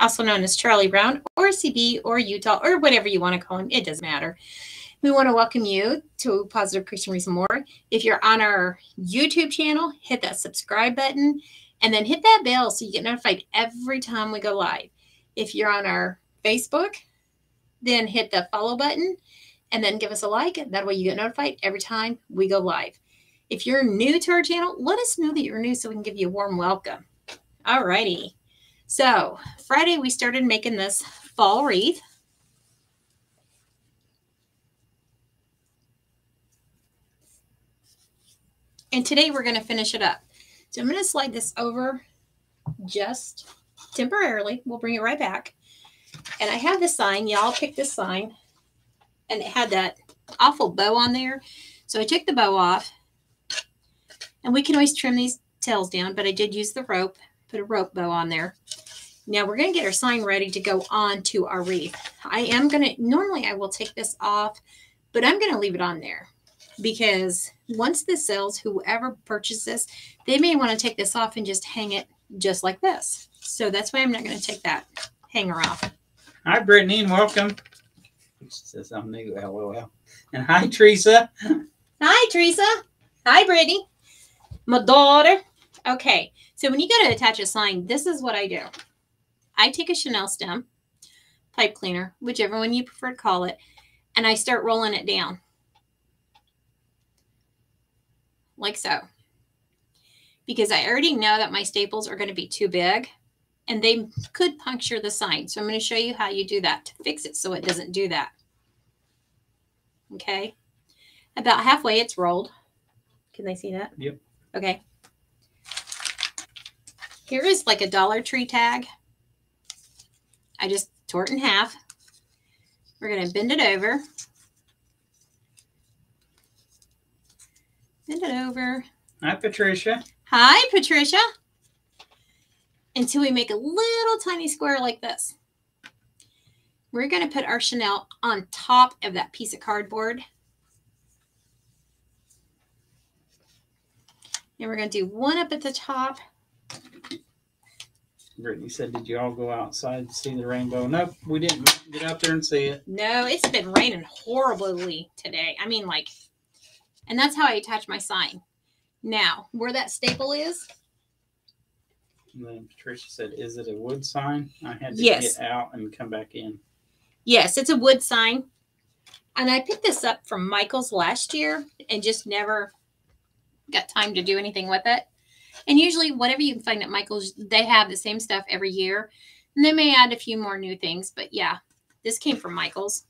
also known as Charlie Brown or CB or Utah or whatever you want to call him. It doesn't matter. We want to welcome you to Positive Creation Wreaths More. If you're on our YouTube channel, hit that subscribe button and then hit that bell so you get notified every time we go live. If you're on our Facebook, then hit the follow button and then give us a like. That way you get notified every time we go live. If you're new to our channel, let us know that you're new so we can give you a warm welcome. All righty. So Friday we started making this fall wreath. And today we're going to finish it up. So I'm going to slide this over just temporarily. We'll bring it right back. And I have this sign. Y'all picked this sign. And it had that awful bow on there. So I took the bow off. And we can always trim these tails down, but I did use the rope, put a rope bow on there. Now we're going to get our sign ready to go on to our wreath. I am going to, normally I will take this off, but I'm going to leave it on there because once this sells, whoever purchases, this, they may want to take this off and just hang it just like this. So that's why I'm not going to take that hanger off. Hi, Brittany, and welcome. She says I'm new. LOL. And hi, Teresa. Hi, Teresa. Hi, Brittany. My daughter. Okay, so when you go to attach a sign, this is what I do. I take a chenille stem, pipe cleaner, whichever one you prefer to call it, and I start rolling it down. Like so. Because I already know that my staples are going to be too big and they could puncture the sign. So I'm going to show you how you do that to fix it so it doesn't do that. Okay. About halfway it's rolled. Can they see that? Yep. Okay. Here is like a Dollar Tree tag. I just tore it in half. We're going to bend it over. Bend it over. Hi, Patricia. Hi, Patricia. Until we make a little tiny square like this. We're going to put our chenille on top of that piece of cardboard. And we're going to do one up at the top. Brittany said, Did you all go outside to see the rainbow? Nope, we didn't get out there and see it. No, it's been raining horribly today. I mean, like, and that's how I attach my sign. Now, where that staple is, And then Patricia said, Is it a wood sign? I had to Yes. get out and come back in. yes, it's a wood sign. And I picked this up from Michael's last year and just never got time to do anything with it. And usually, whatever you can find at Michael's, they have the same stuff every year. And they may add a few more new things. But yeah, this came from Michael's.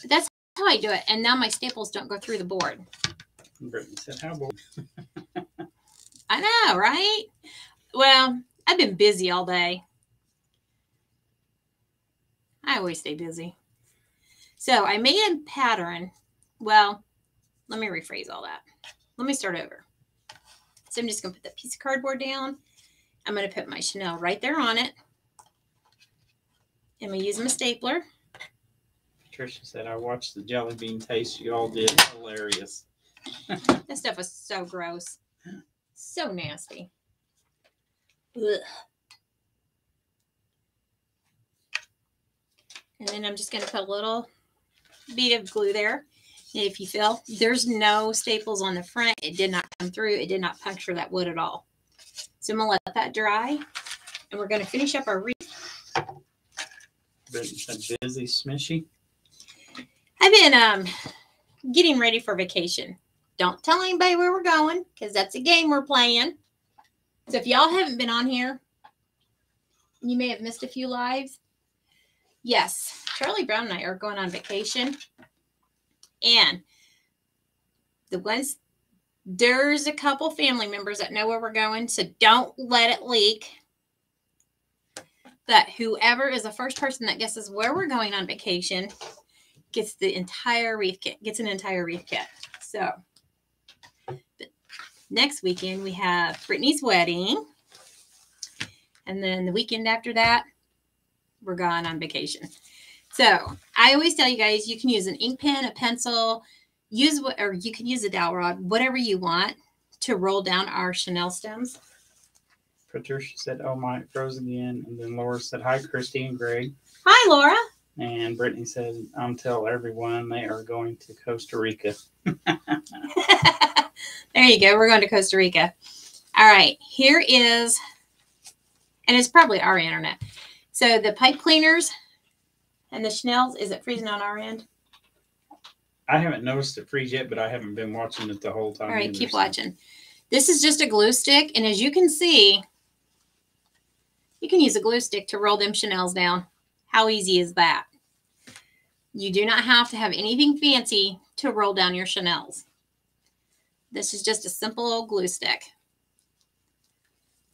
But that's how I do it. And now my staples don't go through the board. Brittany said, How about I know, right? Well, I've been busy all day. I always stay busy. So I made a pattern. Well, let me rephrase all that. Let me start over. So I'm just going to put that piece of cardboard down. I'm going to put my chenille right there on it. I'm going to use my stapler. Patricia said, I watched the jelly bean taste you all did. Hilarious. That stuff is so gross. So nasty. Ugh. And then I'm just going to put a little bead of glue there. If you feel there's no staples on the front, it did not come through. It did not puncture that wood at all. So I'm going to let that dry. And we're going to finish up our wreath. Brittany Busy, smishy. I've been um, getting ready for vacation. Don't tell anybody where we're going because that's a game we're playing. So if y'all haven't been on here, you may have missed a few lives. Yes, Charlie Brown and I are going on vacation. And the ones, there's a couple family members that know where we're going. So don't let it leak. But whoever is the first person that guesses where we're going on vacation gets the entire wreath kit, gets an entire wreath kit. So next weekend we have Brittany's wedding. And then the weekend after that, we're gone on vacation. So I always tell you guys you can use an ink pen, a pencil, use what or you can use a dowel rod, whatever you want to roll down our chenille stems. Patricia said, "Oh my, it froze again." And then Laura said, "Hi, Christy and Greg." Hi, Laura. And Brittany said, "I'm tell everyone they are going to Costa Rica." there you go. We're going to Costa Rica. All right. Here is, and it's probably our internet. So the pipe cleaners and the chenille's, is it freezing on our end? I haven't noticed it freeze yet, but I haven't been watching it the whole time. All right, either, keep so- watching. This is just a glue stick, and as you can see, you can use a glue stick to roll them chenille's down. How easy is that? You do not have to have anything fancy to roll down your chenille's. This is just a simple old glue stick.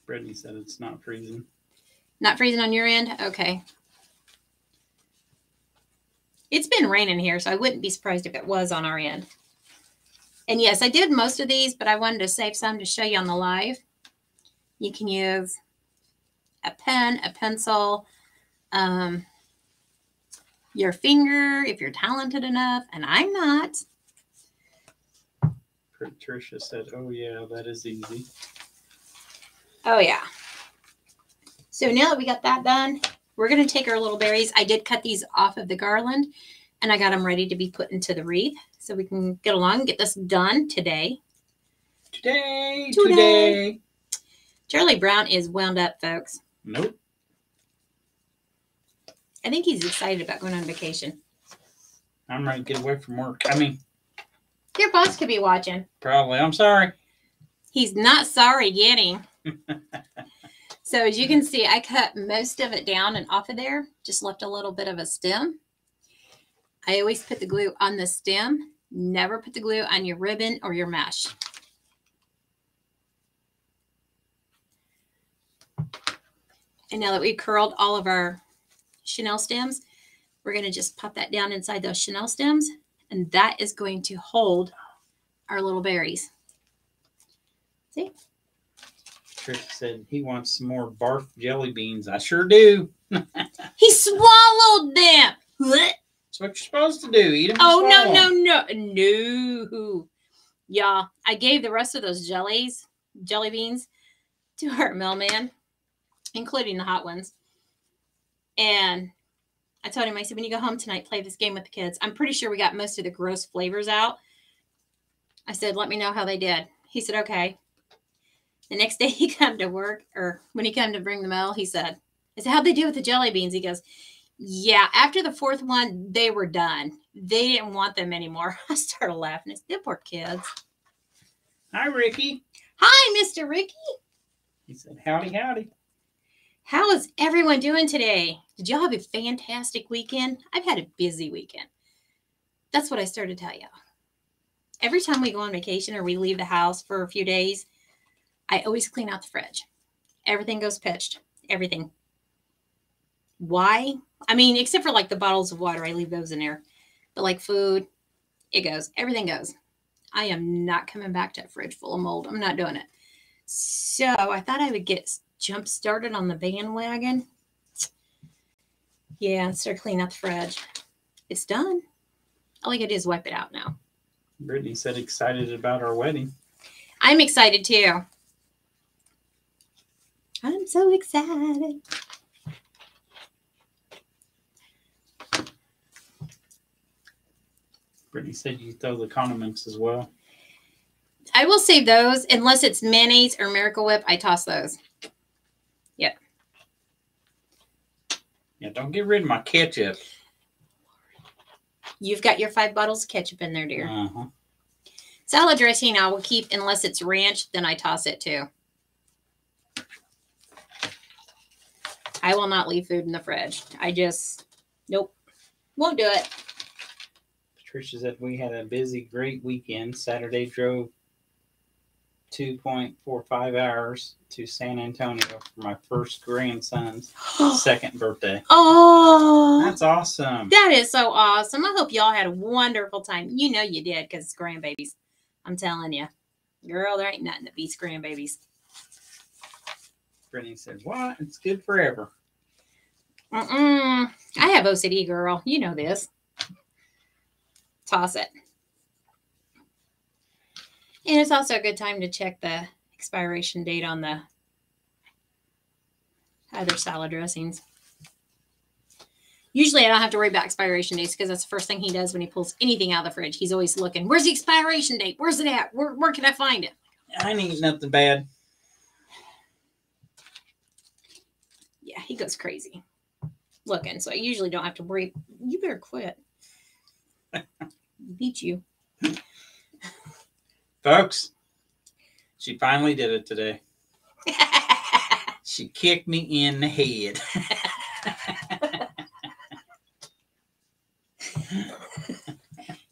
Brittany said it's not freezing. Not freezing on your end? Okay. It's been raining here, so I wouldn't be surprised if it was on our end. And yes, I did most of these, but I wanted to save some to show you on the live. You can use a pen, a pencil, um, your finger if you're talented enough, and I'm not. Patricia said, "Oh yeah, that is easy." Oh yeah. So now that we got that done, we're gonna take our little berries. I did cut these off of the garland and I got them ready to be put into the wreath. So we can get along and get this done today. Today, Today. today. Charlie Brown is wound up, folks. Nope. I think he's excited about going on vacation. I'm ready to get away from work. I mean, Your boss could be watching. probably. I'm sorry. He's not sorry getting. so as you can see, I cut most of it down and off of there, just left a little bit of a stem. I always put the glue on the stem, never put the glue on your ribbon or your mesh. And now that we've curled all of our chenille stems, we're going to just pop that down inside those chenille stems, and that is going to hold our little berries. See? Trish said he wants some more barf jelly beans. I sure do. He swallowed them. That's what you're supposed to do. Eat them. Oh no no no no! Yeah, I gave the rest of those jellies, jelly beans, to our mailman, including the hot ones. And I told him, I said, when you go home tonight, play this game with the kids. I'm pretty sure we got most of the gross flavors out. I said, let me know how they did. He said, okay. The next day he come to work, or when he come to bring the mail, he said, I said, how'd they do with the jelly beans? He goes, yeah, after the fourth one, they were done. They didn't want them anymore. I started laughing. It's them poor kids. Hi, Ricky. Hi, Mr. Ricky. He said, "Howdy, howdy." How is everyone doing today? Did y'all have a fantastic weekend? I've had a busy weekend. That's what I started to tell y'all. Every time we go on vacation or we leave the house for a few days, I always clean out the fridge. Everything goes pitched. Everything. Why? I mean, except for like the bottles of water, I leave those in there. But like food, it goes. Everything goes. I am not coming back to a fridge full of mold. I'm not doing it. So I thought I would get jump started on the bandwagon. Yeah, start cleaning out the fridge. It's done. All I gotta do is wipe it out now. Brittany said excited about our wedding. I'm excited too. I'm so excited. Brittany said you throw the condiments as well. I will save those unless it's mayonnaise or Miracle Whip. I toss those. Yep. Yeah, don't get rid of my ketchup. You've got your five bottles of ketchup in there, dear. Uh-huh. Salad dressing I will keep unless it's ranch, then I toss it too. I will not leave food in the fridge. I just, nope, won't do it. Patricia said we had a busy, great weekend. Saturday drove 2.45 hours to San Antonio for my first grandson's second birthday. oh, That's awesome. that is so awesome. I hope y'all had a wonderful time. You know you did because grandbabies. I'm telling you, girl, there ain't nothing that beats grandbabies. Brittany said, What? It's good forever. Mm-mm. I have OCD, girl. You know this. Toss it. And it's also a good time to check the expiration date on the other salad dressings. Usually, I don't have to worry about expiration dates because that's the first thing he does when he pulls anything out of the fridge. He's always looking, "Where's the expiration date? Where's it at? Where, where can I find it?" I ain't eating nothing bad. Yeah, he goes crazy looking. So I usually don't have to worry. You better quit. Beat you. Folks, she finally did it today. She kicked me in the head.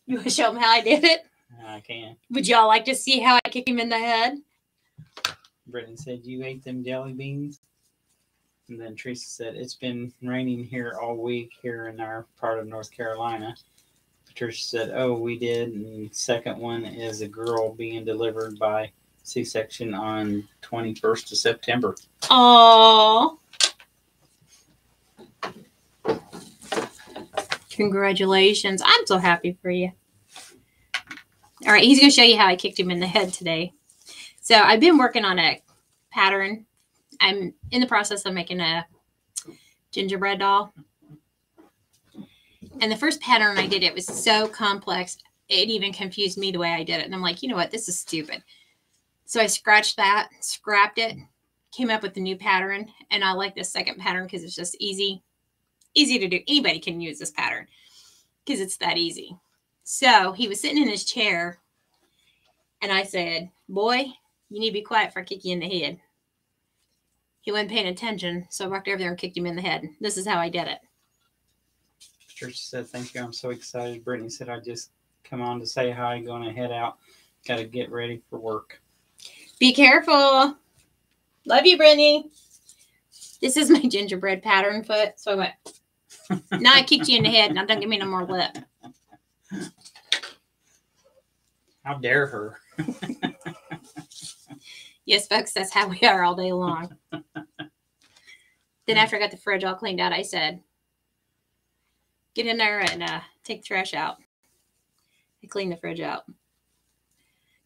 you want to show him how I did it? I can't. Would y'all like to see how I kick him in the head? Brittany said, You ate them jelly beans? And then Teresa said, It's been raining here all week here in our part of North Carolina. Patricia said, Oh, we did. And second one is a girl being delivered by C section on 21st of September. Oh. Congratulations. I'm so happy for you. All right, he's going to show you how I kicked him in the head today. So I've been working on a pattern. I'm in the process of making a gingerbread doll. And the first pattern I did, it was so complex. It even confused me the way I did it. And I'm like, you know what? This is stupid. So I scratched that, scrapped it, came up with a new pattern. And I like this second pattern because it's just easy, easy to do. Anybody can use this pattern because it's that easy. So he was sitting in his chair. And I said, boy, you need to be quiet for I kick you in the head. He wasn't paying attention. So I walked over there and kicked him in the head. This is how I did it. Patricia said, Thank you. I'm so excited. Brittany said, I just come on to say hi, going to head out. Got to get ready for work. Be careful. Love you, Brittany. This is my gingerbread pattern foot. So I went. now I kicked you in the head. Now don't give me no more lip. How dare her? Yes, folks, that's how we are all day long. then after I got the fridge all cleaned out, I said, get in there and uh, take the trash out. I cleaned the fridge out.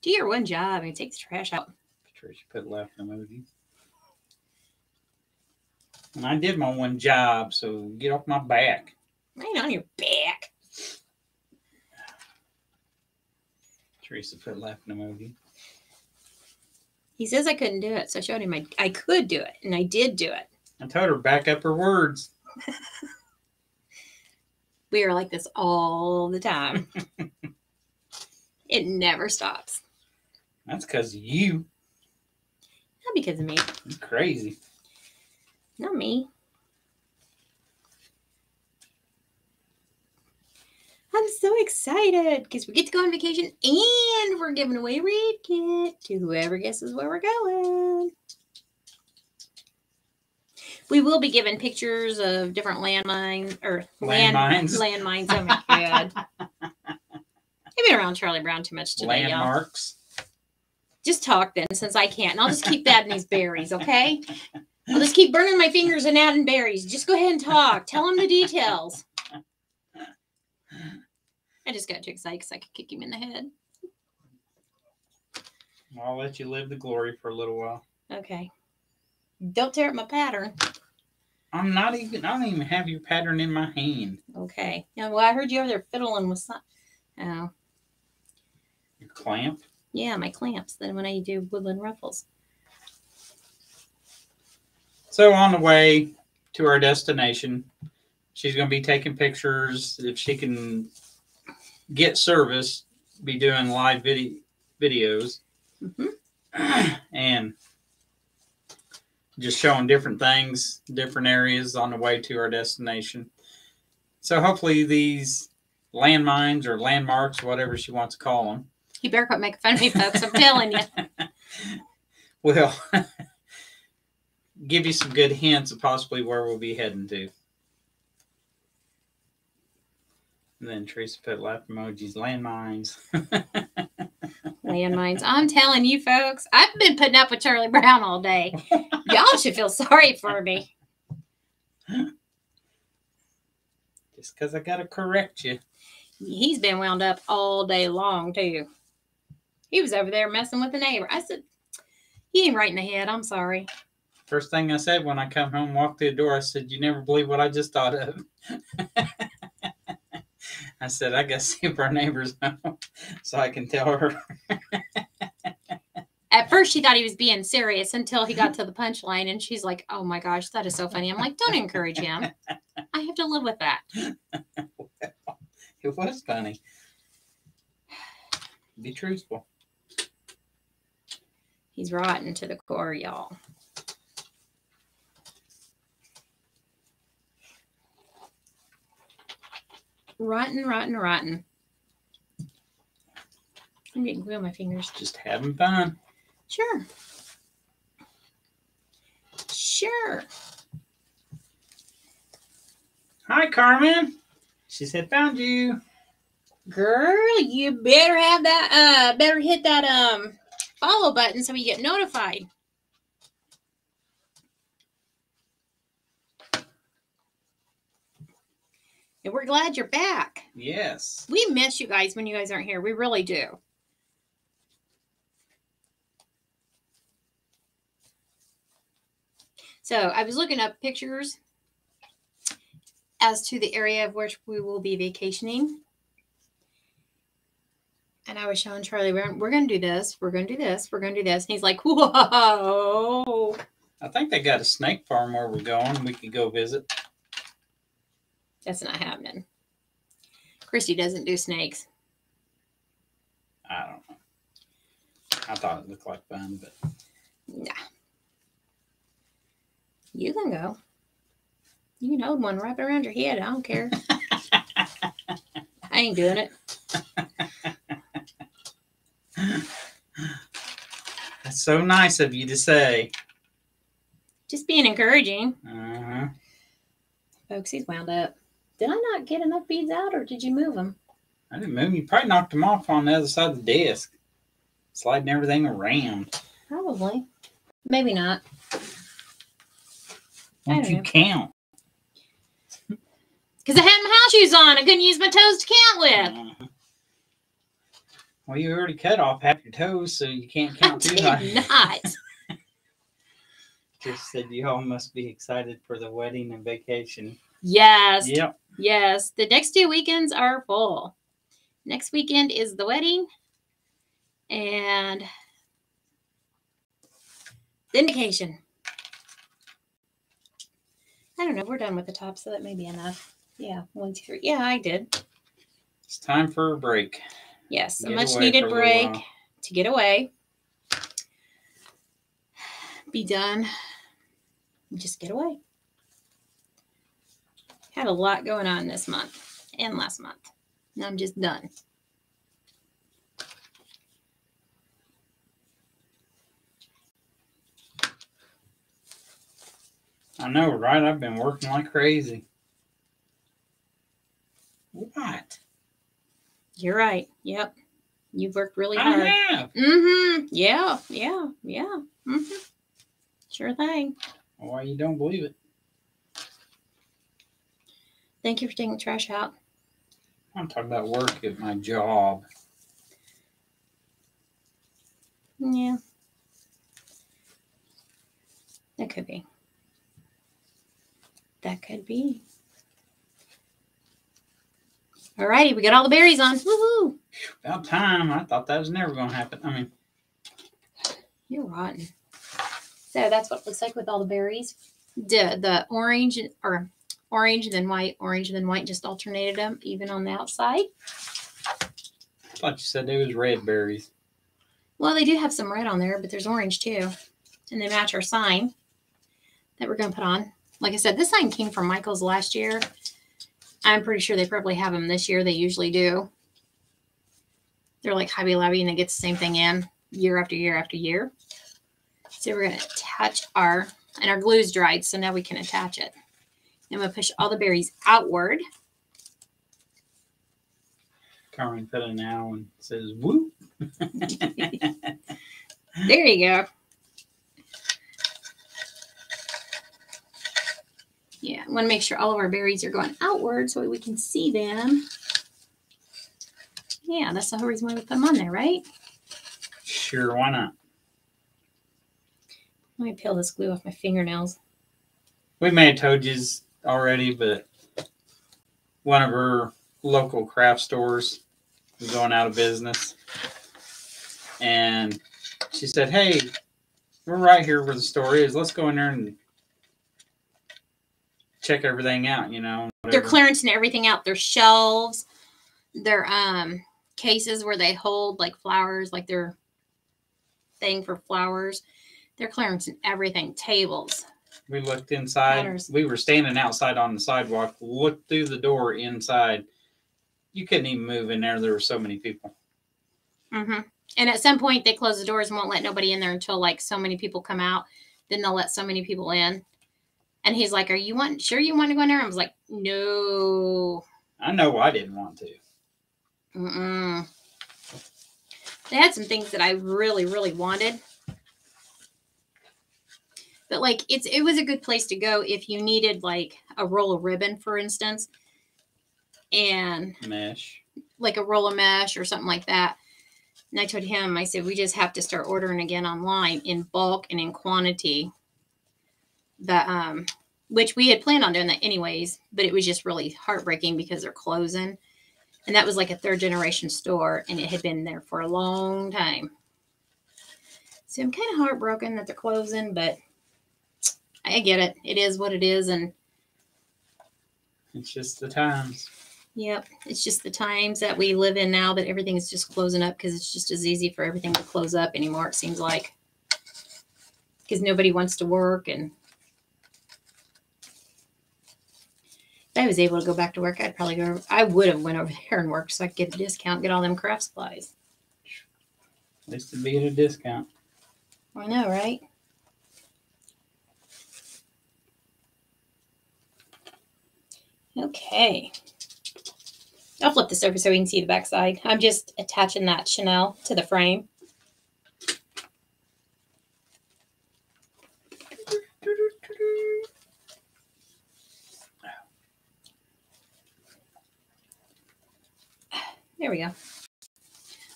Do your one job and take the trash out. Patricia put laughing emoji. And I did my one job, so get off my back. I ain't on your back. Teresa put laughing emoji. He says I couldn't do it, so I showed him I, I could do it, and I did do it. I told her back up her words. We are like this all the time. it never stops. That's because of you. Not because of me. You're crazy. Not me. I'm so excited because we get to go on vacation and we're giving away a read kit to whoever guesses where we're going. We will be giving pictures of different landmines or landmines. Land, Landmines. Oh my god! I've been around Charlie Brown too much today, y'all. Just talk then, since I can't, and I'll just keep adding these berries, okay? I'll just keep burning my fingers and adding berries. Just go ahead and talk. Tell him the details. I just got too excited because I could kick him in the head. I'll let you live the glory for a little while. Okay. Don't tear up my pattern. I'm not even. I don't even have your pattern in my hand. Okay. Yeah, well, I heard you over there fiddling with some. Oh, Your clamp. yeah, my clamps. Then when I do woodland ruffles. So on the way to our destination, she's going to be taking pictures. If she can get service, be doing live video videos hmm and just showing different things, different areas on the way to our destination. So hopefully these landmines or landmarks, whatever she wants to call them, You better quit making fun of me, folks. I'm telling you. will give you some good hints of possibly where we'll be heading to. And then Teresa put laugh emojis, landmines. Landmines. I'm telling you, folks. I've been putting up with Charlie Brown all day. Y'all should feel sorry for me. Just because I got to correct you. He's been wound up all day long, too. He was over there messing with the neighbor. I said, He ain't right in the head. I'm sorry. First thing I said when I come home, walked through the door, I said, "You never believe what I just thought of." I said, "I gotta see if our neighbors know, so I can tell her." At first, she thought he was being serious until he got to the punchline, and she's like, "Oh my gosh, that is so funny." I'm like, "Don't encourage him. I have to live with that." it was funny. Be truthful. He's rotten to the core, y'all. Rotten, rotten, rotten. I'm getting glue on my fingers. Just having fun. Sure. Sure. Hi, Carmen. She said, "Found you." Girl, you better have that uh better hit that um follow button so we get notified. And we're glad you're back. Yes. We miss you guys when you guys aren't here. We really do. So I was looking up pictures as to the area of which we will be vacationing. And I was showing Charlie, we're, we're going to do this, we're going to do this, we're going to do this. And he's like, whoa. I think they got a snake farm where we're going. We could go visit. That's not happening. Christy doesn't do snakes. I don't know. I thought it looked like fun, but Nah. You can go. You can hold one, wrap it around your head. I don't care. I ain't doing it. that's so nice of you to say. Just being encouraging. Uh-huh. Folks, he's wound up. Did I not get enough beads out or did you move them? I didn't move. You probably knocked them off on the other side of the desk, sliding everything around. Probably. Maybe not. I Won't don't you know. count? Because I had my house shoes on. I couldn't use my toes to count with. Uh-huh. Well, you already cut off half your toes, so you can't I count too did high. not. Just said you all must be excited for the wedding and vacation. Yes. Yep. Yes. The next two weekends are full. Next weekend is the wedding. And then vacation. I don't know. We're done with the top, so that may be enough. Yeah. One, two, three. Yeah, I did. It's time for a break. Yes. A Get much needed for a little break to get away. Be done. Just get away. Had a lot going on this month and last month. And I'm just done. I know, right? I've been working like crazy. What? You're right. Yep. You've worked really hard. I have. Mm-hmm. Yeah. Yeah. Yeah. Mm-hmm. Sure thing. Why you don't believe it? Thank you for taking the trash out. I'm talking about work at my job. Yeah. That could be. That could be. Alrighty, we got all the berries on. Woohoo! About time. I thought that was never going to happen. I mean, You're rotten. So that's what it looks like with all the berries. The the orange or orange and then white, orange and then white, just alternated them even on the outside. I thought you said they was red berries. Well, they do have some red on there, but there's orange too. And they match our sign that we're going to put on. Like I said, this sign came from Michael's last year. I'm pretty sure they probably have them this year. They usually do. They're like Hobby Lobby and they get the same thing in year after year after year. So we're going to attach our, and our glue's dried, so now we can attach it. I'm going to push all the berries outward. Carmen put an owl and says, whoop. There you go. Yeah, I want to make sure all of our berries are going outward so we can see them. Yeah, that's the whole reason why we put them on there, right? sure, why not? Let me peel this glue off my fingernails. We may have told you already, but one of her local craft stores is going out of business. And she said, Hey, we're right here where the store is. Let's go in there and check everything out, you know. They're whatever." clearancing everything out. Their shelves, their um cases where they hold like flowers, like their thing for flowers. They're clearancing everything. Tables. We looked inside. Matters. We were standing outside on the sidewalk, looked through the door inside. You couldn't even move in there. There were so many people. hmm And at some point, they close the doors and won't let nobody in there until like so many people come out. Then they'll let so many people in. And he's like, "Are you want sure you want to go in there?" I was like, "No." I know I didn't want to. Mm-mm. They had some things that I really, really wanted. But like it's it was a good place to go if you needed like a roll of ribbon, for instance, and Mesh. like a roll of mesh or something like that. And I told him, I said, we just have to start ordering again online in bulk and in quantity. But um, which we had planned on doing that anyways, but it was just really heartbreaking because they're closing. And that was like a third generation store and it had been there for a long time. So I'm kind of heartbroken that they're closing, but I get it. It is what it is. And It's just the times. Yep. It's just the times that we live in now that everything is just closing up because it's just as easy for everything to close up anymore, it seems like. Because nobody wants to work. And if I was able to go back to work, I'd probably go, I would have went over there and worked so I could get a discount, get all them craft supplies. At least it'd be at a discount. I know, right? Okay. I'll flip this over so we can see the backside. I'm just attaching that chenille to the frame. There we go.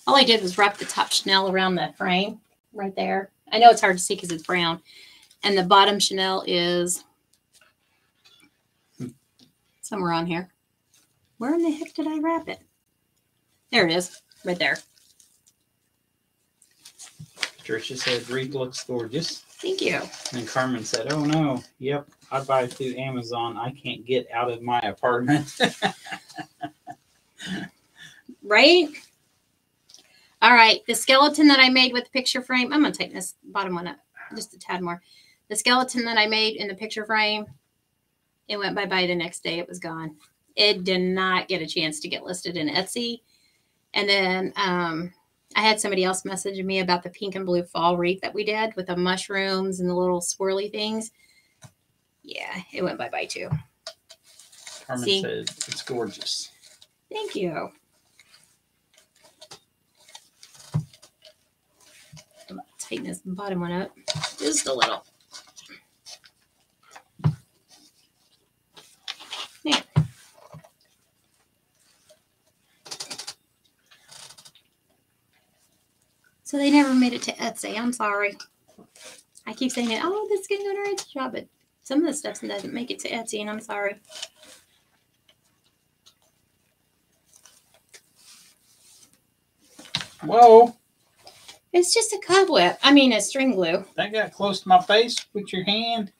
All I did was wrap the top chenille around the frame right there. I know it's hard to see because it's brown. And the bottom chenille is somewhere on here. Where in the heck did I wrap it? There it is, right there. Patricia said, Reed looks gorgeous. Thank you. And Carmen said, Oh no, yep, I buy it through Amazon. I can't get out of my apartment. Right? All right, the skeleton that I made with the picture frame, I'm going to tighten this bottom one up just a tad more. The skeleton that I made in the picture frame, it went bye bye the next day. It was gone. It did not get a chance to get listed in Etsy. And then um, I had somebody else messaging me about the pink and blue fall wreath that we did with the mushrooms and the little swirly things. Yeah, it went bye bye too. Carmen See? said, It's gorgeous. Thank you. I'm gonna tighten this bottom one up just a little. There. So they never made it to Etsy. I'm sorry. I keep saying it. Oh, this is gonna go to Etsy shop, but some of the stuff doesn't make it to Etsy, and I'm sorry. Whoa, It's just a cobweb. I mean, a string glue. that got close to my face with your hand.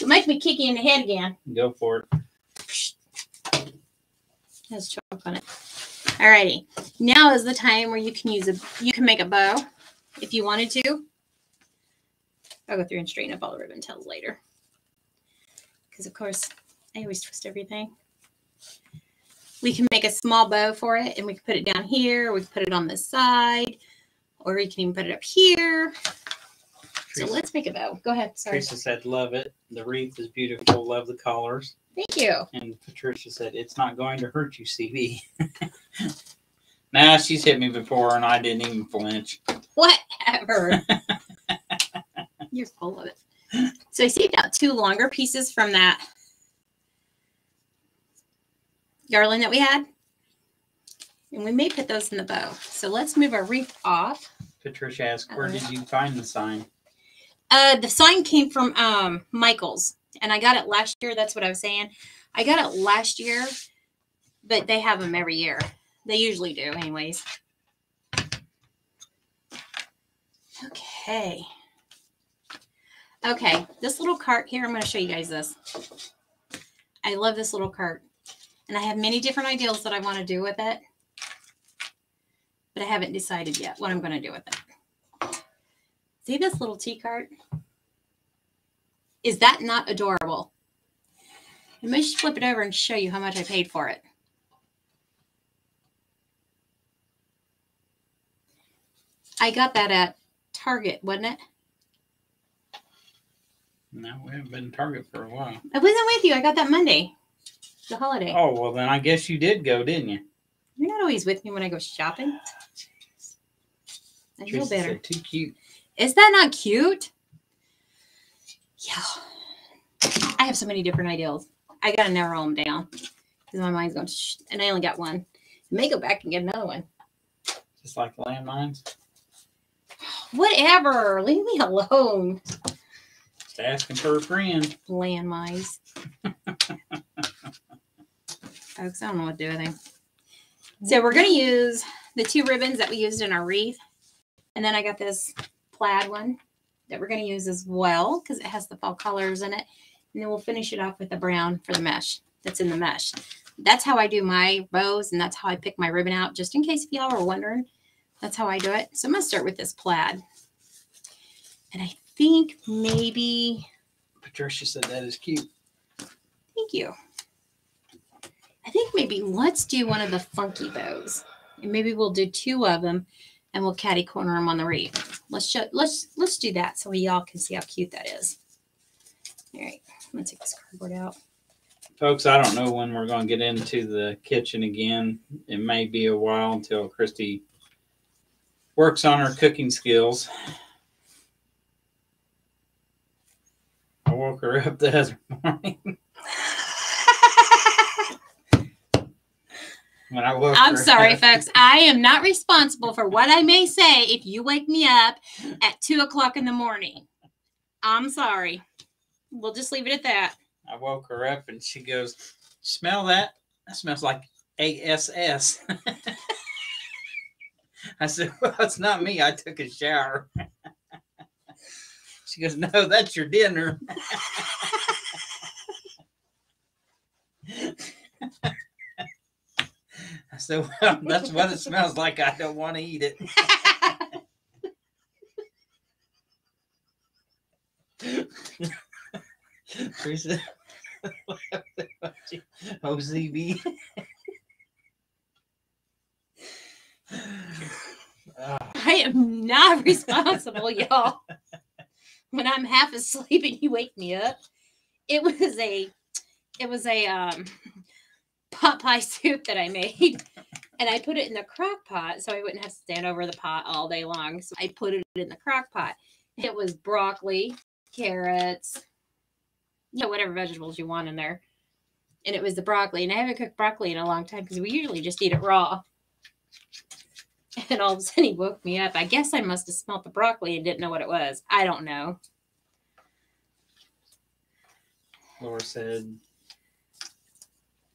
It make me kick you in the head again. Go for it. Has chalk on it. Alrighty. Now is the time where you can use a you can make a bow if you wanted to. I'll go through and straighten up all the ribbon tails later. Because of course I always twist everything. We can make a small bow for it and we can put it down here, we can put it on this side, or we can even put it up here. So Teresa, let's make a bow. Go ahead. Sorry. Teresa said, Love it. The wreath is beautiful. Love the colors. Thank you. And Patricia said, It's not going to hurt you, CB. nah, she's hit me before and I didn't even flinch. Whatever. You're full of it. So I saved out two longer pieces from that garland that we had. And we may put those in the bow. So let's move our wreath off. Patricia asked, Where did you find the sign? Uh, the sign came from um Michaels, and I got it last year. That's what I was saying. I got it last year, but they have them every year. They usually do, anyways. Okay. Okay, this little cart here, I'm going to show you guys this. I love this little cart. And I have many different ideas that I want to do with it. But I haven't decided yet what I'm going to do with it. See this little tea cart? Is that not adorable? Let me just flip it over and show you how much I paid for it. I got that at Target, wasn't it? No, we haven't been Target for a while. I wasn't with you. I got that Monday, the holiday. Oh well, then I guess you did go, didn't you? You're not always with me when I go shopping. I feel better. Too cute. Is that not cute? Yeah. I have so many different ideas. I gotta narrow them down because my mind's going. Shh, and I only got one. I may go back and get another one. Just like landmines. Whatever. Leave me alone. Just asking for a friend. Landmines. Folks, I don't know what to do with them. So we're gonna use the two ribbons that we used in our wreath, and then I got this plaid one that we're gonna use as well because it has the fall colors in it, and then we'll finish it off with the brown for the mesh that's in the mesh. That's how I do my bows, and that's how I pick my ribbon out. Just in case if y'all are wondering, that's how I do it. So I'm gonna start with this plaid, and I think maybe Patricia said that is cute. Thank you. I think maybe let's do one of the funky bows, and maybe we'll do two of them, and we'll catty corner them on the wreath. Let's show. Let's let's do that so y'all can see how cute that is. All right, I'm gonna take this cardboard out. Folks, I don't know when we're going to get into the kitchen again. It may be a while until Christy works on her cooking skills. I woke her up the other morning when I woke I'm sorry, folks. I am not responsible for what I may say if you wake me up at two o'clock in the morning. I'm sorry. We'll just leave it at that. I woke her up and she goes, "Smell that? That smells like ASS." I said, "Well, it's not me. I took a shower." she goes, "No, that's your dinner." I said, "Well, that's what it smells like. I don't want to eat it." Teresa, OCB. I am not responsible, y'all. When I'm half asleep and you wake me up, it was a, it was a um, pot pie soup that I made, and I put it in the crock pot so I wouldn't have to stand over the pot all day long. So I put it in the crock pot. It was broccoli, carrots, you know, whatever vegetables you want in there, and it was the broccoli. And I haven't cooked broccoli in a long time because we usually just eat it raw. And all of a sudden he woke me up. I guess I must have smelled the broccoli and didn't know what it was. I don't know. Laura said,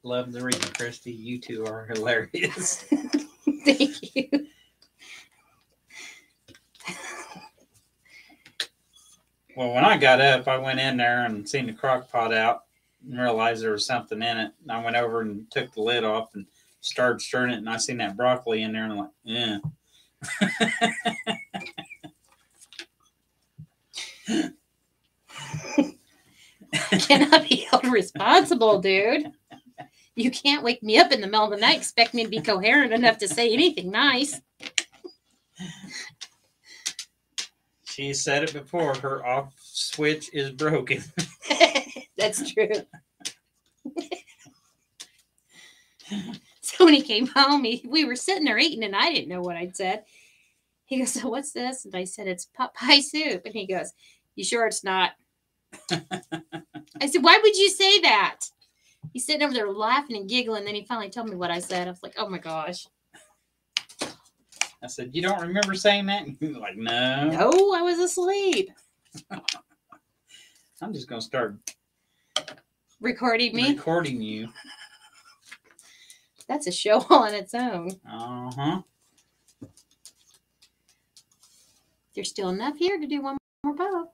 "Love the read, Christy. You two are hilarious." Thank you. Well, when I got up, I went in there and seen the crock pot out and realized there was something in it. And I went over and took the lid off and started stirring it. And I seen that broccoli in there and I'm like, yeah. Cannot be held responsible, dude. You can't wake me up in the middle of the night, expect me to be coherent enough to say anything nice. she said it before. Her off switch is broken. That's true. so when he came home, he, we were sitting there eating, and I didn't know what I'd said. He goes, "So what's this?" And I said, "It's pot pie soup." And he goes, "You sure it's not?" I said, "Why would you say that?" He's sitting over there laughing and giggling. Then he finally told me what I said. I was like, "Oh my gosh!" I said, You don't remember saying that? And he was like, No. No, I was asleep. I'm just gonna start Recording me? recording you. That's a show all on its own. Uh huh. There's still enough here to do one more bow.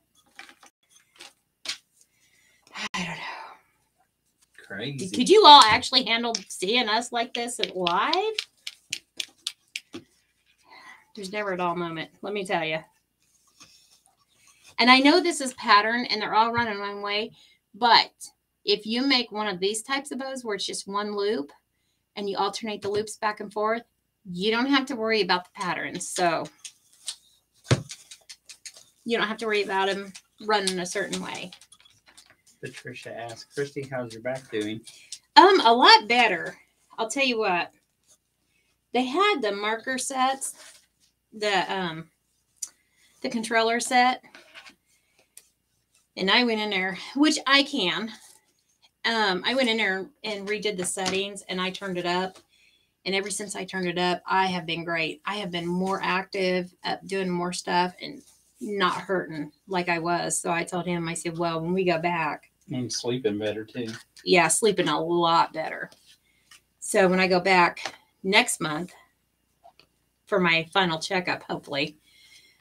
I don't know. Crazy. Could you all actually handle seeing us like this live? There's never a dull moment, let me tell you. And I know this is pattern and they're all running one way, but if you make one of these types of bows where it's just one loop and you alternate the loops back and forth, you don't have to worry about the patterns. So you don't have to worry about them running a certain way. Patricia asked, Christy, how's your back doing? Um, a lot better. I'll tell you what. They had the marker sets, the um the controller set. And I went in there, which I can. Um, I went in there and redid the settings and I turned it up. And ever since I turned it up, I have been great. I have been more active, uh, doing more stuff and not hurting like I was. So I told him, I said, well, when we go back, And sleeping better too. yeah, sleeping a lot better. So when I go back next month for my final checkup, hopefully,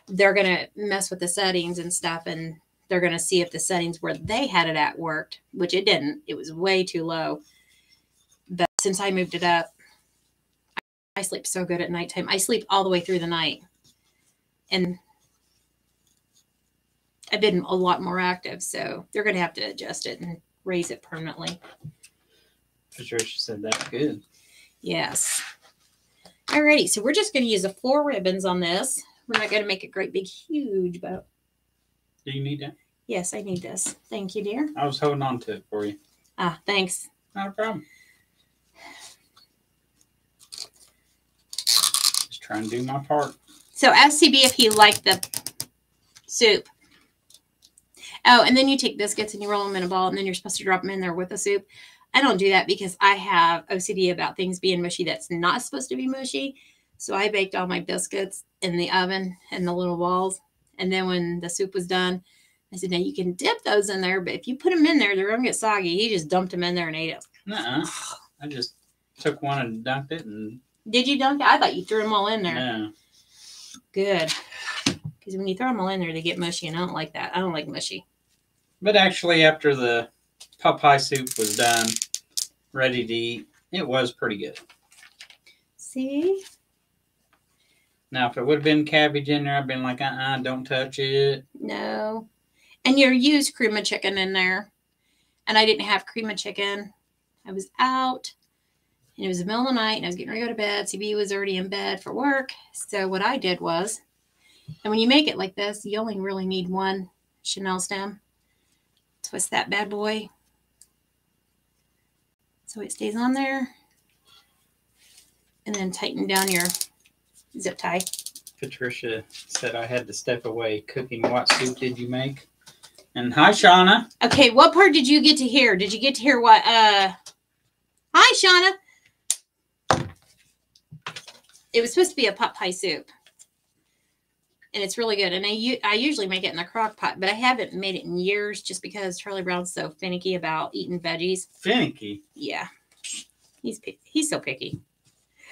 they're going to mess with the settings and stuff and they're going to see if the settings where they had it at worked, which it didn't. It was way too low. But since I moved it up, I sleep so good at nighttime. I sleep all the way through the night. And I've been a lot more active. So they're going to have to adjust it and raise it permanently. Patricia said that's good. Yes. Alrighty, so we're just going to use the four ribbons on this. We're not going to make a great big huge bow. Do you need that? Yes, I need this. Thank you, dear. I was holding on to it for you. Ah, thanks. Not a problem. Just trying to do my part. So ask CB if he liked the soup. Oh, and then you take biscuits and you roll them in a ball, and then you're supposed to drop them in there with the soup. I don't do that because I have OCD about things being mushy that's not supposed to be mushy. So I baked all my biscuits in the oven in the little balls. And then when the soup was done, I said, now you can dip those in there, but if you put them in there, they're going to get soggy. He just dumped them in there and ate it. Nuh-uh. I just took one and dunked it and Did you dunk it? I thought you threw them all in there. no. Good. Because when you throw them all in there, they get mushy, and I don't like that. I don't like mushy. But actually after the pot pie soup was done, ready to eat, it was pretty good. See? Now if it would have been cabbage in there, I'd been like, uh-uh, don't touch it. No. And you used cream of chicken in there. And I didn't have cream of chicken. I was out. And it was the middle of the night and I was getting ready to go to bed. CB was already in bed for work. So what I did was, and when you make it like this, you only really need one chenille stem. Twist that bad boy. So it stays on there. And then tighten down your zip tie. Patricia said I had to step away. Cooking what soup did you make? And hi Shauna. Okay, what part did you get to hear? Did you get to hear what uh Hi Shauna. It was supposed to be a pot pie soup. And it's really good. And I I usually make it in the crock pot, but I haven't made it in years just because Charlie Brown's so finicky about eating veggies. Finicky. Yeah. He's he's so picky.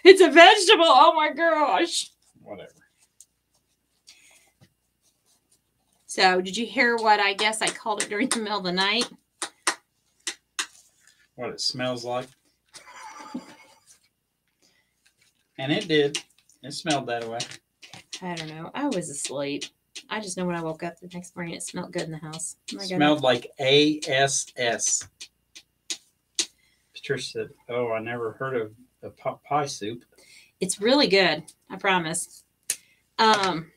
It's a vegetable. Oh my gosh. Whatever. So, did you hear what I guess I called it during the middle of the night? What it smells like. And it did. It smelled that way. I don't know. I was asleep. I just know when I woke up the next morning, it smelled good in the house. Oh my smelled like ASS. Patricia said, Oh, I never heard of a pot pie soup. It's really good. I promise. Um,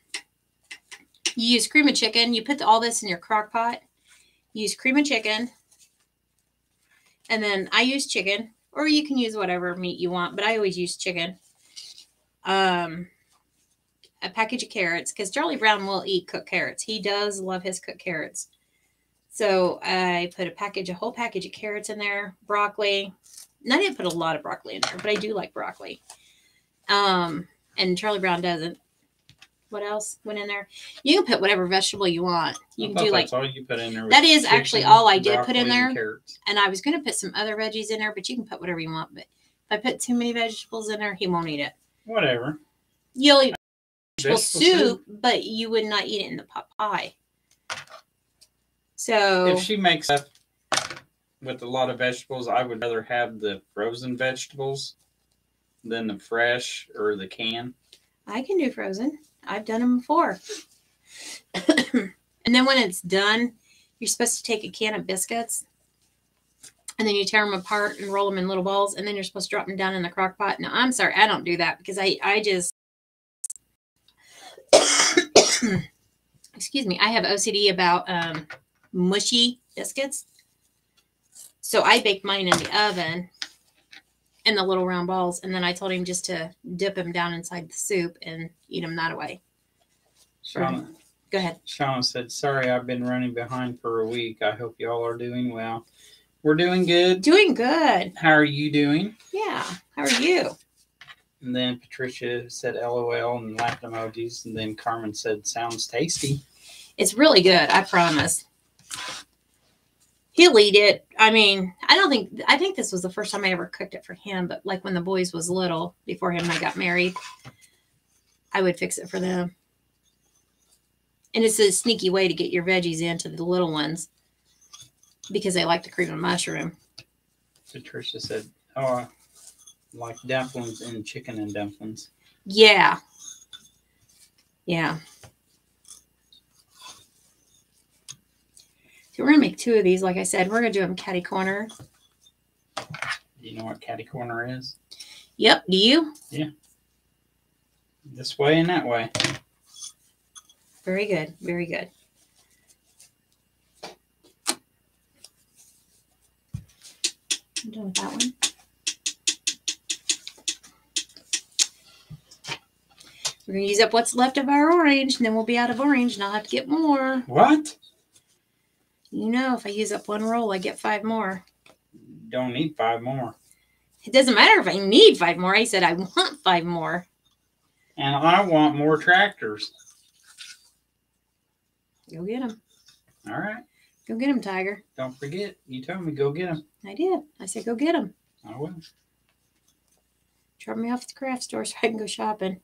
you use cream of chicken. You put all this in your crock pot. You use cream of chicken. And then I use chicken, or you can use whatever meat you want, but I always use chicken. Um, a package of carrots, because Charlie Brown will eat cooked carrots. He does love his cooked carrots. So I put a package, a whole package of carrots in there, broccoli. And I didn't put a lot of broccoli in there, but I do like broccoli. Um, and Charlie Brown doesn't. what else went in there? You can put whatever vegetable you want. You I can do like all you put in there. That is actually all I did put in broccoli, and there. And I was gonna put some other veggies in there, but you can put whatever you want. But if I put too many vegetables in there, he won't eat it. Whatever. You'll eat vegetable soup, but you would not eat it in the pot pie. So If she makes with a lot of vegetables, I would rather have the frozen vegetables than the fresh or the can. I can do frozen. I've done them before. and then when it's done, you're supposed to take a can of biscuits and then you tear them apart and roll them in little balls and then you're supposed to drop them down in the crock pot. Now, I'm sorry, I don't do that because I, I just, excuse me, I have OCD about um, mushy biscuits. So I baked mine in the oven in the little round balls. And then I told him just to dip them down inside the soup and eat them that way. Shauna, Go ahead. Shauna said, Sorry, I've been running behind for a week. I hope y'all are doing well. We're doing good. Doing good. How are you doing? Yeah. How are you? And then Patricia said LOL and laughed emojis. And then Carmen said, Sounds tasty. It's really good. I promise. He'll eat it. I mean, I don't think, I think this was the first time I ever cooked it for him, but like when the boys was little, before him and I got married, I would fix it for them. And it's a sneaky way to get your veggies into the little ones because they like to cream and mushroom. Patricia said, Oh, like dumplings and chicken and dumplings. Yeah. Yeah. So we're gonna make two of these. Like I said, we're gonna do them catty corner. Do you know what catty corner is? Yep. Do you? Yeah. This way and that way. Very good. Very good. I'm done with that one. We're gonna use up what's left of our orange, and then we'll be out of orange, and I'll have to get more. What? You know, if I use up one roll, I get five more. Don't need five more. It doesn't matter if I need five more. I said I want five more. And I want more tractors. Go get them. All right. Go get them, Tiger. Don't forget, you told me go get them. I did. I said go get them. I will. Drop me off at the craft store so I can go shopping.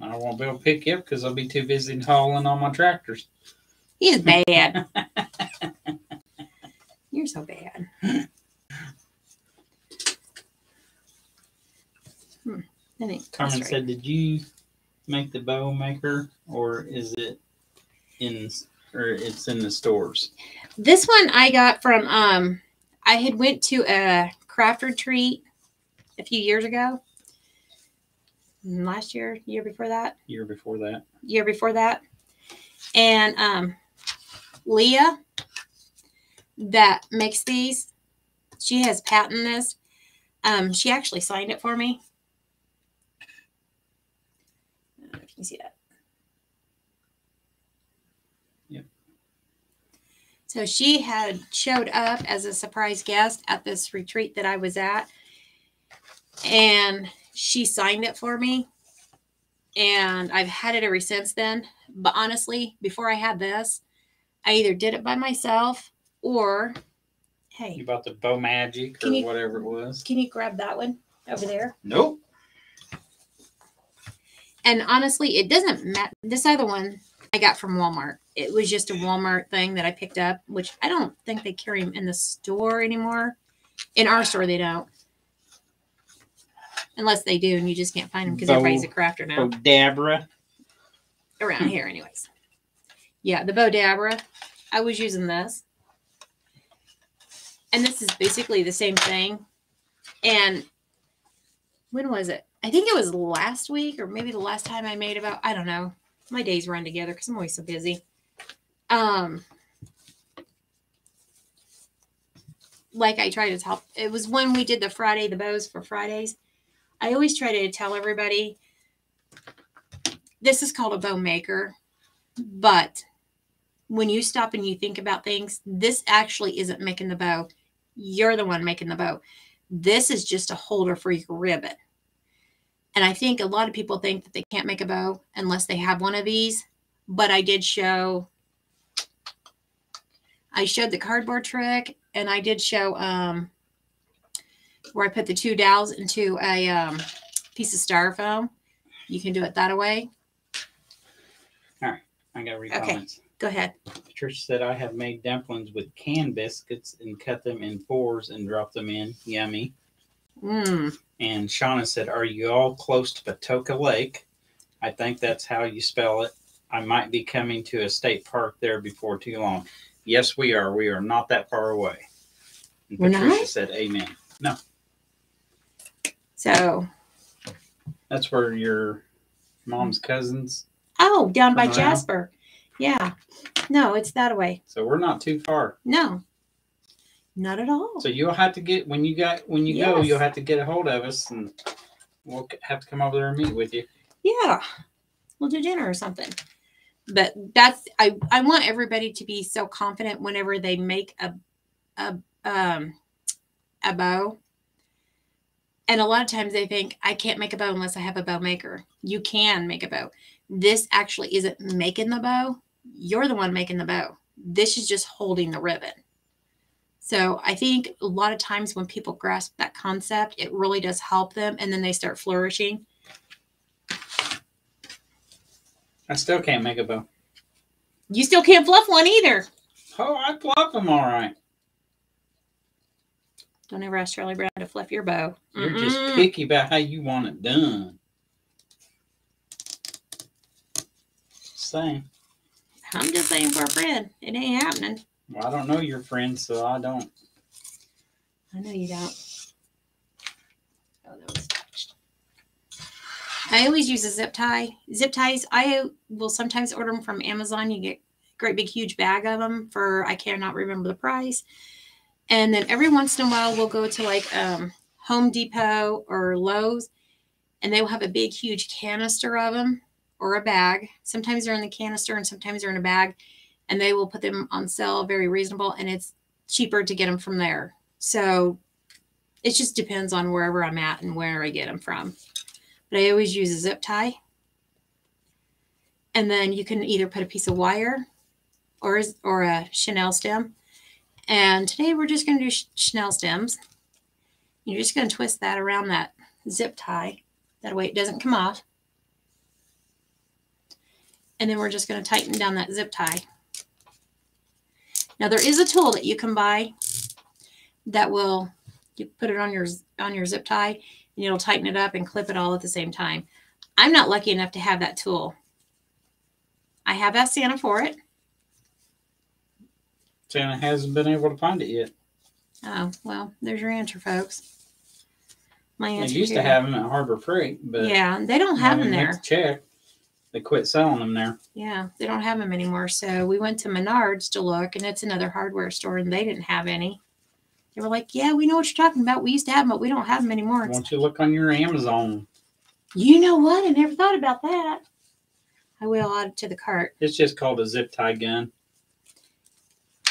I won't be able to pick you up because I'll be too busy hauling on my tractors. He's bad. You're so bad. Hmm. I think Carmen right. said, "Did you make the bow maker, or is it in, or it's in the stores?" This one I got from um I had went to a craft retreat a few years ago. Last year, year before that, Year before that. year before that. And um Leah that makes these, she has patented this. Um, she actually signed it for me. I don't know if you can see that. Yep. So she had showed up as a surprise guest at this retreat that I was at. And she signed it for me. And I've had it ever since then. But honestly, before I had this, I either did it by myself or, hey, You bought the bow magic or you- whatever it was. can you grab that one over there? Nope. And honestly, it doesn't matter. This other one I got from Walmart. It was just a Walmart thing that I picked up, which I don't think they carry them in the store anymore. In our store, they don't. Unless they do, and you just can't find them because everybody's a crafter now. Bowdabra. around here anyways. Yeah, the Bowdabra. I was using this. And this is basically the same thing. And when was it? I think it was last week or maybe the last time I made about I don't know. My days run together because I'm always so busy. Um like I try to tell it was when we did the Friday the bows for Fridays. I always try to tell everybody this is called a bow maker, but when you stop and you think about things, this actually isn't making the bow. You're the one making the bow. This is just a holder for your ribbon. And I think a lot of people think that they can't make a bow unless they have one of these. But I did show, I showed the cardboard trick and I did show um, where I put the two dowels into a um, piece of styrofoam. You can do it that way. All right. I got to read Okay. comments. Go ahead. Patricia said, I have made dumplings with canned biscuits and cut them in fours and dropped them in. Yummy. Mm. And Shauna said, Are you all close to Patoka Lake? I think that's how you spell it. I might be coming to a state park there before too long. Yes, we are. We are not that far away. And We're Patricia not? said, Amen. So, That's where your mom's cousins. oh, down by around? Jasper. Yeah. No, it's that way. So we're not too far. No, not at all. So you'll have to get when you got when you go, you'll have to get a hold of us, and we'll have to come over there and meet with you. Yeah, we'll do dinner or something. But that's I I want everybody to be so confident whenever they make a a um a bow. And a lot of times they think I can't make a bow unless I have a bow maker. You can make a bow. This actually isn't making the bow. You're the one making the bow. This is just holding the ribbon. So I think a lot of times when people grasp that concept, it really does help them and then they start flourishing. I still can't make a bow. You still can't fluff one either. Oh, I fluff them all right. Don't ever ask Charlie Brown to fluff your bow. You're just Mm-mm. picky about how you want it done. Same. I'm just saying for a friend, it ain't happening. Well, I don't know your friend, so I don't. I know you don't. Oh, that was touched. I always use a zip tie. Zip ties, I will sometimes order them from Amazon. You get a great big huge bag of them for I cannot remember the price. And then every once in a while we'll go to like um, Home Depot or Lowe's and they will have a big huge canister of them or a bag. Sometimes they're in the canister and sometimes they're in a bag and they will put them on sale very reasonable and it's cheaper to get them from there. So it just depends on wherever I'm at and where I get them from. But I always use a zip tie. And then you can either put a piece of wire or, or a chenille stem. And today we're just going to do ch- chenille stems. You're just going to twist that around that zip tie. That way it doesn't come off. And then we're just going to tighten down that zip tie. Now there is a tool that you can buy that will you put it on your on your zip tie and it'll tighten it up and clip it all at the same time. I'm not lucky enough to have that tool. I have asked Santa for it. Santa hasn't been able to find it yet. Oh, well, there's your answer, folks. My They answer used to have them at Harbor Freight, but Yeah, they don't have them there. Check. They quit selling them there. Yeah, they don't have them anymore. So we went to Menards to look, and it's another hardware store, and they didn't have any. They were like, "Yeah, we know what you're talking about. We used to have them, but we don't have them anymore." Why don't you look on your Amazon? you know what? I never thought about that. I will add it to the cart. It's just called a zip tie gun.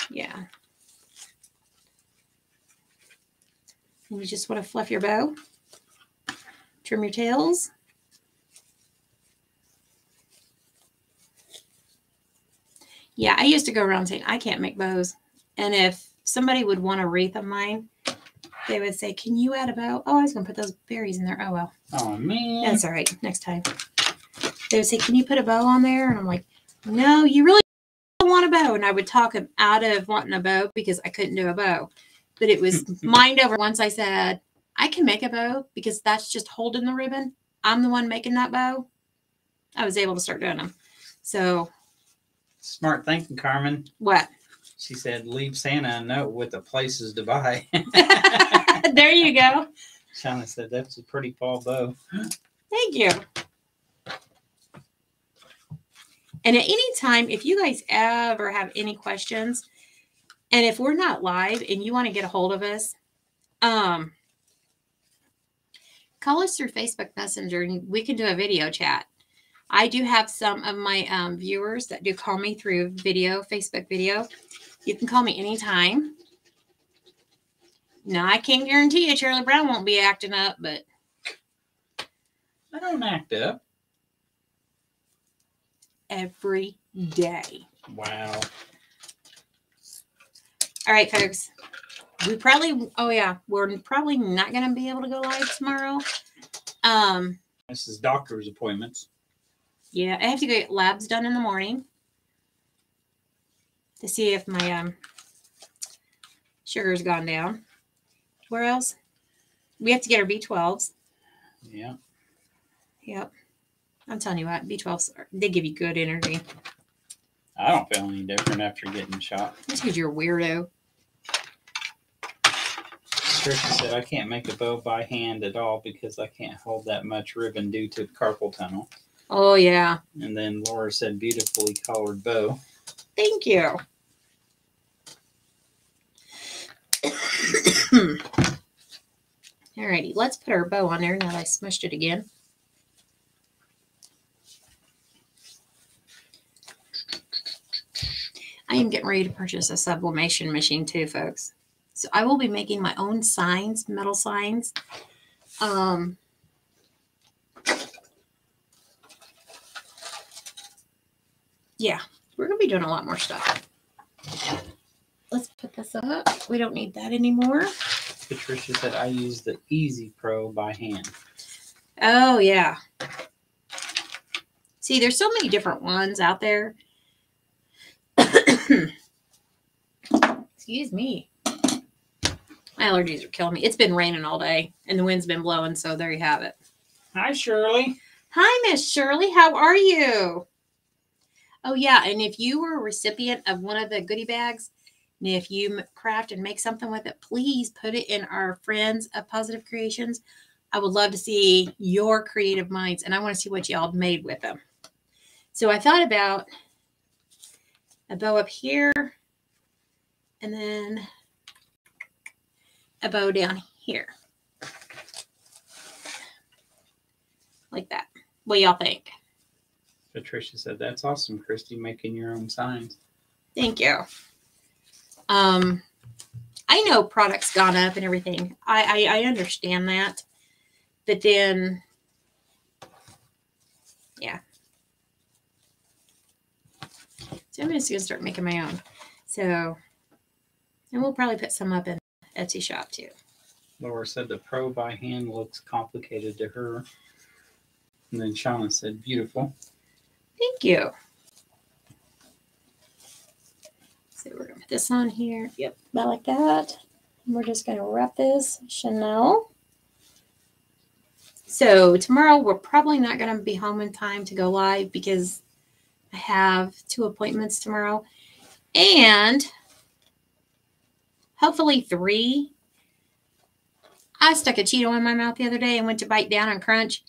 Yeah. You just want to fluff your bow, trim your tails. Yeah, I used to go around saying, I can't make bows. And if somebody would want a wreath of mine, they would say, Can you add a bow? Oh, I was going to put those berries in there. Oh, well. Oh man. That's all right. Next time. They would say, Can you put a bow on there? And I'm like, No, you really don't want a bow. And I would talk him out of wanting a bow because I couldn't do a bow. But it was mind over once I said, I can make a bow because that's just holding the ribbon. I'm the one making that bow. I was able to start doing them. So, Smart thinking, Carmen. what? She said, "Leave Santa a note with the places to buy." there you go. Shauna said, "That's a pretty fall bow." Thank you. And at any time, if you guys ever have any questions, and if we're not live and you want to get a hold of us, um, call us through Facebook Messenger and we can do a video chat. I do have some of my um, viewers that do call me through video, Facebook video. You can call me anytime. Now, I can't guarantee you Charlie Brown won't be acting up, but I don't act up. Every day. Wow. All right, folks. We probably, oh yeah, we're probably not going to be able to go live tomorrow. Um, This is doctor's appointments. yeah, I have to get labs done in the morning to see if my um sugar's gone down. Where else? We have to get our B12s. Yeah. Yep. I'm telling you what, B12s, are, they give you good energy. I don't feel any different after getting shot. Just because you're a weirdo. Trisha said I can't make a bow by hand at all because I can't hold that much ribbon due to carpal tunnel. Oh, yeah. And then Laura said beautifully colored bow. Thank you. Alrighty, let's put our bow on there now that I smushed it again. I am getting ready to purchase a sublimation machine too, folks. So I will be making my own signs, metal signs. Um, yeah, we're gonna be doing a lot more stuff. Let's put this up. We don't need that anymore. Patricia said I use the Easy Pro by hand. Oh yeah. See, there's so many different ones out there. Hmm. Excuse me. My allergies are killing me. It's been raining all day and the wind's been blowing, so there you have it. Hi, Shirley. Hi, Miss Shirley. How are you? Oh, yeah. And if you were a recipient of one of the goodie bags, and if you craft and make something with it, please put it in our Friends of Positive Creations. I would love to see your creative minds, and I want to see what y'all made with them. So I thought about a bow up here, and then a bow down here. Like that. What y'all think? Patricia said that's awesome, Christy, making your own signs. Thank you. Um, I know products gone up and everything. I, I I understand that, but then, yeah. So I'm just gonna start making my own. So, and we'll probably put some up in Etsy shop too. Laura said the Pro by hand looks complicated to her. And then Shauna said beautiful. Thank you. So we're gonna put this on here. Yep, about like that. And we're just gonna wrap this chenille. So tomorrow we're probably not gonna be home in time to go live because I have two appointments tomorrow. And hopefully three. I stuck a Cheeto in my mouth the other day and went to bite down and crunch,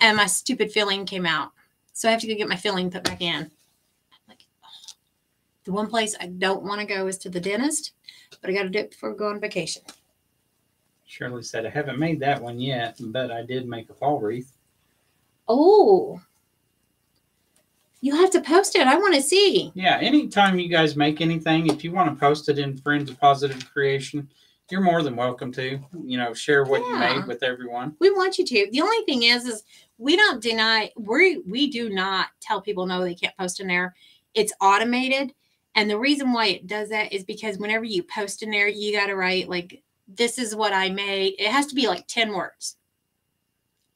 and my stupid filling came out. So I have to go get my filling put back in. Like, oh. the one place I don't want to go is to the dentist, but I got to do it before we go on vacation. Shirley said I haven't made that one yet, but I did make a fall wreath. Oh, you have to post it. I want to see. Yeah, anytime you guys make anything, if you want to post it in Friends of Positive Creation, you're more than welcome to. You know, share what you made with everyone. We want you to. The only thing is, is we don't deny. We we do not tell people no they can't post in there. It's automated, and the reason why it does that is because whenever you post in there, you got to write like, "This is what I made." It has to be like ten words,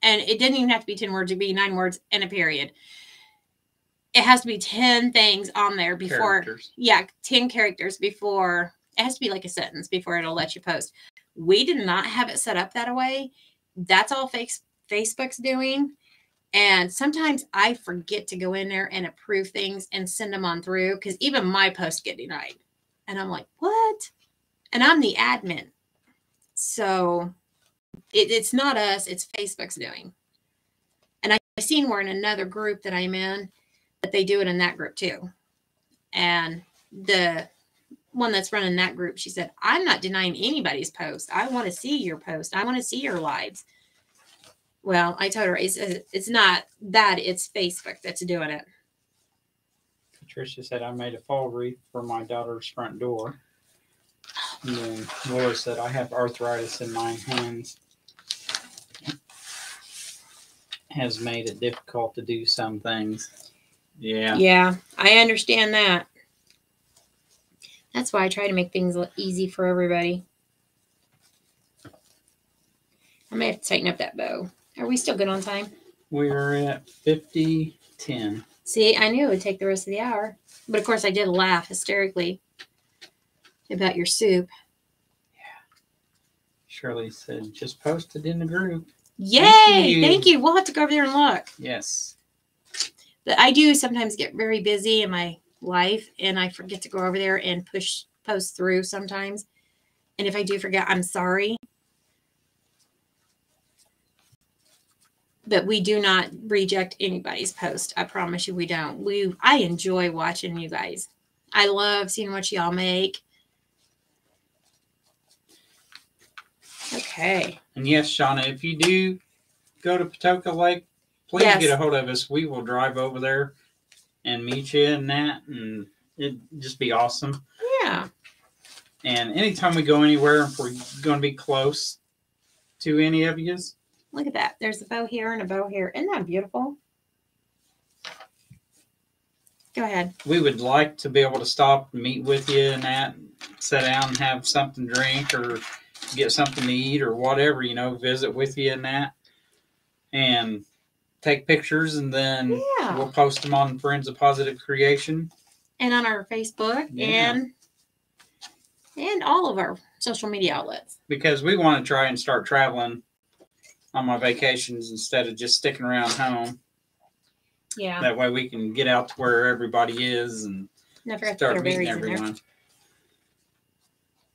and it didn't even have to be ten words. It'd be nine words and a period. It has to be ten things on there before Characters. yeah, 10 characters before it has to be like a sentence before it'll let you post. We did not have it set up that way. That's all face, Facebook's doing. And sometimes I forget to go in there and approve things and send them on through because even my posts get denied. And I'm like, what? And I'm the admin. So it, it's not us, it's Facebook's doing. And I, I seen we're in another group that I'm in that they do it in that group too. And the one that's running that group, she said, I'm not denying anybody's post. I want to see your post. I want to see your lives. Well, I told her it's, it's not that, it's Facebook that's doing it. Patricia said I made a fall wreath for my daughter's front door. And then Laura said I have arthritis in my hands. has made it difficult to do some things. Yeah. Yeah, I understand that. That's why I try to make things look easy for everybody. I may have to tighten up that bow. Are we still good on time? We're at 50 10. See, I knew it would take the rest of the hour. But of course, I did laugh hysterically about your soup. Yeah. Shirley said, just post it in the group. Yay! you. Thank you. We'll have to go over there and look. Yes. But I do sometimes get very busy in my life and I forget to go over there and push post through sometimes. And if I do forget, I'm sorry. But we do not reject anybody's post. I promise you we don't. We I enjoy watching you guys. I love seeing what y'all make. Okay. And yes, Shauna, if you do go to Patoka Lake, please Yes. get a hold of us. We will drive over there and meet you and that, and it'd just be awesome. Yeah. And anytime we go anywhere, if we're going to be close to any of yous, Look at that. There's a bow here and a bow here. Isn't that beautiful? Go ahead. we would like to be able to stop and meet with you and that, sit down and have something to drink or get something to eat or whatever, you know, visit with you and that, and take pictures, and then Yeah. we'll post them on Friends of Positive Creation. and on our Facebook Yeah. and and all of our social media outlets. because we want to try and start traveling on my vacations instead of just sticking around home. Yeah. That way we can get out to where everybody is and Never forgot to start meeting berries in there. everyone.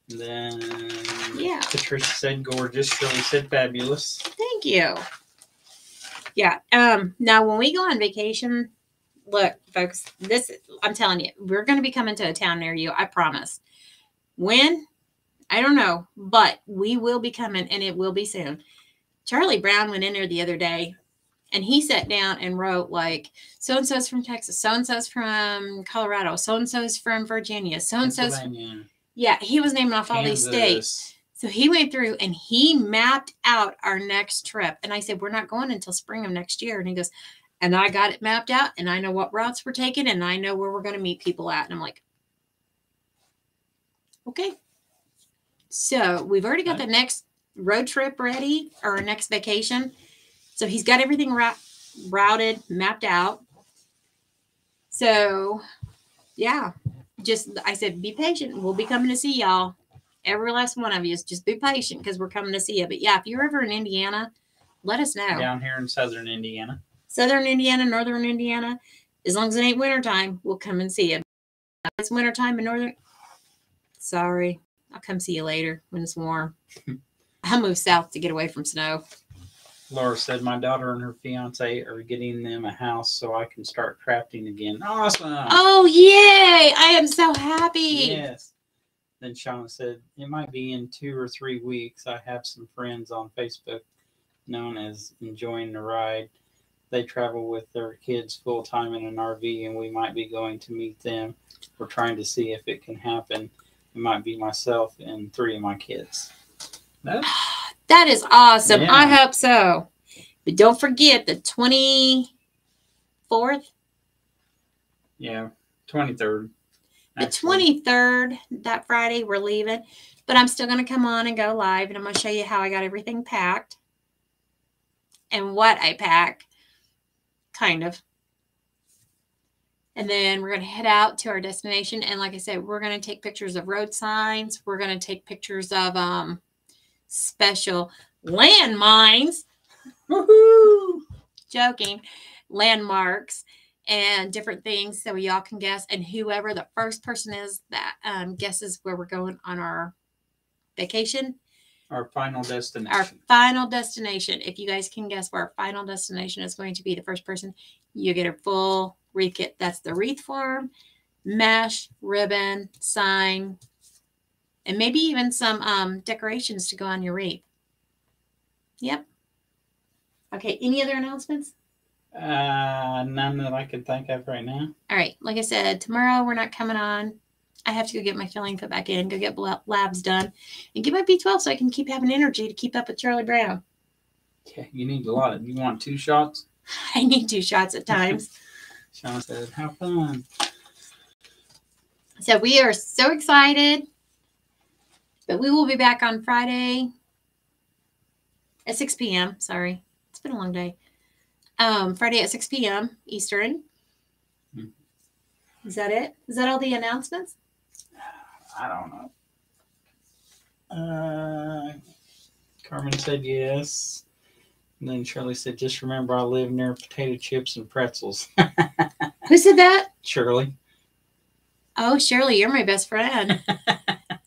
Then Yeah. Patricia said gorgeous. Shirley said fabulous. Thank you. Yeah. Um. Now, when we go on vacation, look, folks. This I'm telling you, we're going to be coming to a town near you. I promise. When? I don't know, but we will be coming, and it will be soon. Charlie Brown went in there the other day, and he sat down and wrote like, "So and so's from Texas, so and so's from Colorado, so and so's from Virginia, so and so's." Yeah, he was naming off all these states. So he went through and he mapped out our next trip. And I said, We're not going until spring of next year. And he goes, And I got it mapped out and I know what routes we're taking and I know where we're going to meet people at. And I'm like, Okay. So we've already got the next road trip ready or our next vacation. So he's got everything rou- routed, mapped out. So yeah, just I said, Be patient. We'll be coming to see y'all every last one of you is just be patient because we're coming to see you. But yeah, if you're ever in Indiana, let us know. down here in southern Indiana. Southern Indiana, Northern Indiana, as long as it ain't wintertime, we'll come and see you. If it's wintertime in Northern, sorry, I'll come see you later when it's warm. I'll move south to get away from snow. Laura said my daughter and her fiance are getting them a house so I can start crafting again. Awesome. Oh, yay! I am so happy. Yes. Then Shauna said, It might be in two or three weeks. I have some friends on Facebook known as Enjoying the Ride. They travel with their kids full time in an RV, and we might be going to meet them. We're trying to see if it can happen. It might be myself and three of my kids. That, That is awesome. Yeah. I hope so. But don't forget the 24th, yeah, 23rd. The 23rd, that Friday, we're leaving. But I'm still going to come on and go live and I'm going to show you how I got everything packed and what I pack, kind of. And then we're going to head out to our destination. And like I said, we're going to take pictures of road signs. We're going to take pictures of um, special landmines. Woohoo! Joking. Landmarks and different things so y'all can guess. And whoever the first person is that um, guesses where we're going on our vacation, Our final destination. our final destination. If you guys can guess where our final destination is going to be, the first person, you get a full wreath kit. That's the wreath form, mesh, ribbon, sign, and maybe even some um, decorations to go on your wreath. Yep. Okay. Any other announcements? Uh, none that I can think of right now. All right. Like I said, tomorrow we're not coming on. I have to go get my filling put back in, go get labs done, and get my B12 so I can keep having energy to keep up with Charlie Brown. Yeah, you need a lot. Of, you want two shots? I need two shots at times. Sean said, "Have fun." so we are so excited. But we will be back on Friday at 6 p.m. Sorry, it's been a long day. Um, Friday at 6 p.m. Eastern. Hmm. Is that it? Is that all the announcements? I don't know. Uh, Carmen said yes. And then Shirley said, just remember I live near potato chips and pretzels. Who said that? Shirley. Oh, Shirley, you're my best friend.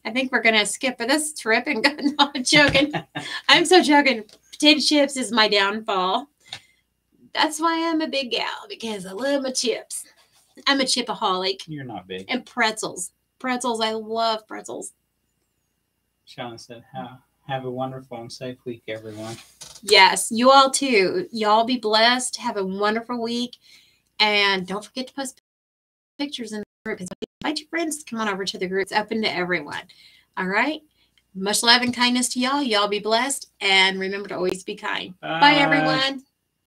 I think we're gonna skip this trip and go. No, I'm joking. I'm so joking. Potato chips is my downfall. That's why I'm a big gal because I love my chips. I'm a chipaholic You're not big. and pretzels. Pretzels, I love pretzels. Shauna said, have, have a wonderful and safe week, everyone. Yes, you all too. Y'all be blessed. Have a wonderful week, and don't forget to post pictures in the group. Invite your friends to come on over to the group. It's open to everyone. All right. Much love and kindness to y'all. Y'all be blessed, and remember to always be kind. Bye everyone.